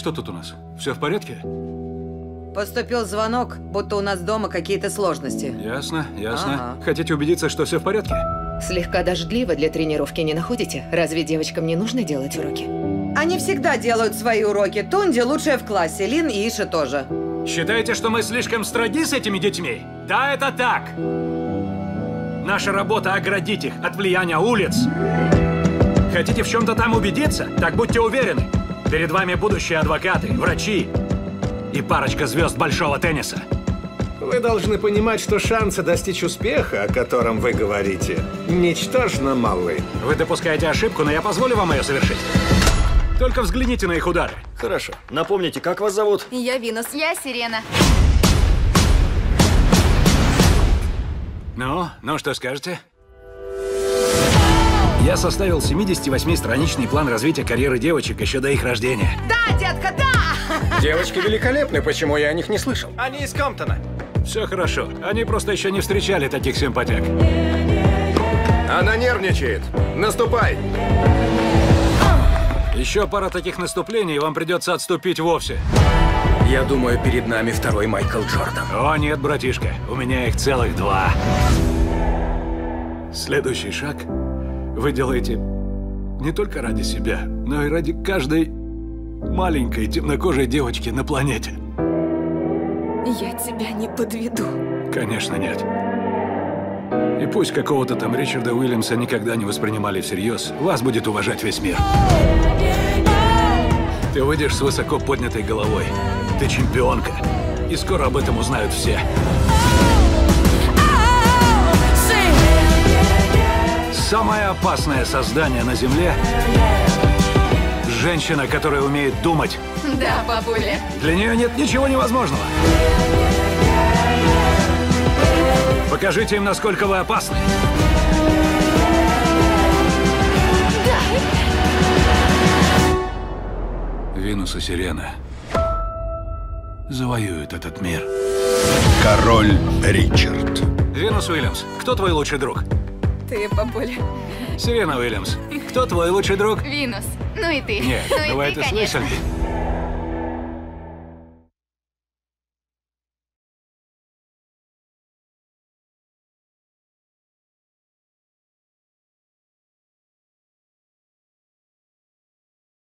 Что тут у нас? Все в порядке? Поступил звонок, будто у нас дома какие-то сложности. Ясно, ясно. Ага. Хотите убедиться, что все в порядке? Слегка дождливо для тренировки не находите? Разве девочкам не нужно делать уроки? Они всегда делают свои уроки. Тунди лучшая в классе, Лин и Иша тоже. Считаете, что мы слишком строги с этими детьми? Да, это так. Наша работа оградить их от влияния улиц. Хотите в чем-то там убедиться? Так будьте уверены. Перед вами будущие адвокаты, врачи и парочка звезд большого тенниса. Вы должны понимать, что шансы достичь успеха, о котором вы говорите, ничтожно малы. Вы допускаете ошибку, но я позволю вам ее совершить. Только взгляните на их удары. Хорошо. Напомните, как вас зовут? Я Винус. Я Сирена. Ну, ну что скажете? Я составил 78-страничный план развития карьеры девочек еще до их рождения. Да, детка, да! Девочки великолепны, почему я о них не слышал? Они из Комптона. Все хорошо. Они просто еще не встречали таких симпатяк. Она нервничает. Наступай! Еще пара таких наступлений, и вам придется отступить вовсе. Я думаю, перед нами второй Майкл Джордан. О, нет, братишка, у меня их целых два. Следующий шаг вы делаете не только ради себя, но и ради каждой маленькой темнокожей девочки на планете. Я тебя не подведу. Конечно, нет. И пусть какого-то там Ричарда Уильямса никогда не воспринимали всерьез, вас будет уважать весь мир. Ты выйдешь с высоко поднятой головой. Ты чемпионка. И скоро об этом узнают все. Опасное создание на Земле – женщина, которая умеет думать. Да, бабуля. Для нее нет ничего невозможного. Покажите им, насколько вы опасны. Винус и Сирена завоюют этот мир. Король Ричард. Винус Уильямс, кто твой лучший друг? Ты, бабуля. Сирена Уильямс, кто твой лучший друг? Винус. Ну и ты. Нет, ну вы ты, это конечно. слышали?